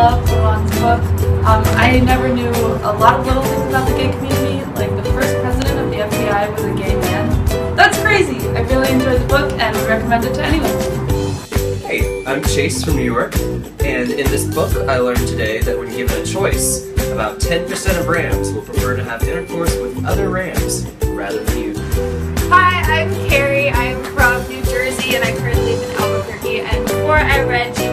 Pennsylvania, and I love LaVon's book. Um, I never knew a lot of little things about the gay community, like the first president of the FBI was a gay man. That's crazy! I really enjoyed the book and would recommend it to anyone. Hey, I'm Chase from New York, and in this book I learned today that when given a choice, about 10% of rams will prefer to have intercourse with other rams rather than you. Hi, I'm Carrie. I'm from New Jersey and I currently live in Albuquerque. And before I read Jane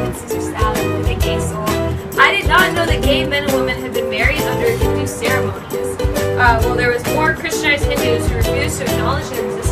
men and women had been married under Hindu ceremonies. Uh, well, there was more Christianized Hindus who refused to acknowledge their existence